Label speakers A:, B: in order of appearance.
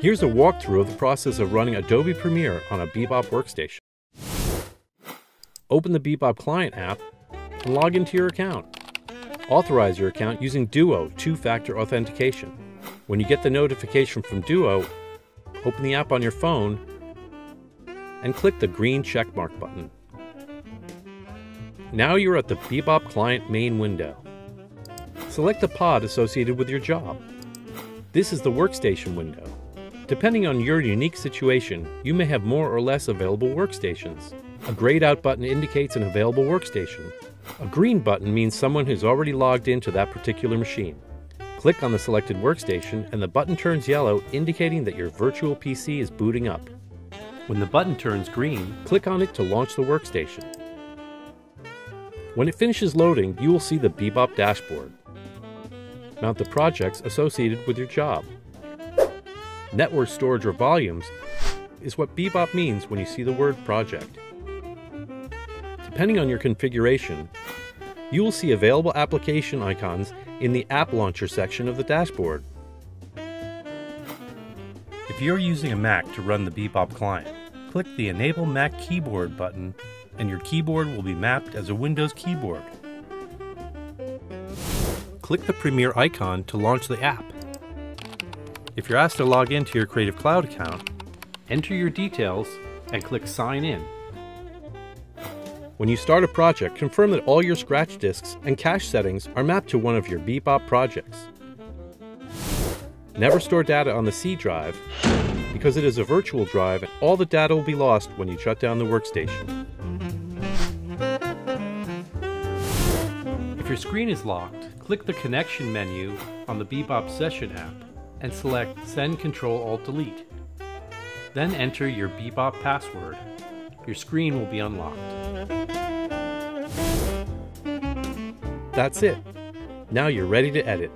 A: Here's a walkthrough of the process of running Adobe Premiere on a Bebop workstation. Open the Bebop Client app and log into your account. Authorize your account using Duo two-factor authentication. When you get the notification from Duo, open the app on your phone and click the green checkmark button. Now you're at the Bebop Client main window. Select the pod associated with your job. This is the workstation window. Depending on your unique situation, you may have more or less available workstations. A grayed out button indicates an available workstation. A green button means someone who's already logged into that particular machine. Click on the selected workstation and the button turns yellow indicating that your virtual PC is booting up. When the button turns green, click on it to launch the workstation. When it finishes loading, you will see the Bebop dashboard. Mount the projects associated with your job. Network storage or volumes is what Bebop means when you see the word project. Depending on your configuration, you will see available application icons in the App Launcher section of the dashboard. If you're using a Mac to run the Bebop client, click the Enable Mac Keyboard button and your keyboard will be mapped as a Windows keyboard. Click the Premiere icon to launch the app. If you're asked to log into your Creative Cloud account, enter your details and click Sign In. When you start a project, confirm that all your scratch disks and cache settings are mapped to one of your Bebop projects. Never store data on the C drive because it is a virtual drive and all the data will be lost when you shut down the workstation. If your screen is locked, click the Connection menu on the Bebop Session app and select Send Control Alt Delete. Then enter your Bebop password. Your screen will be unlocked. That's it. Now you're ready to edit.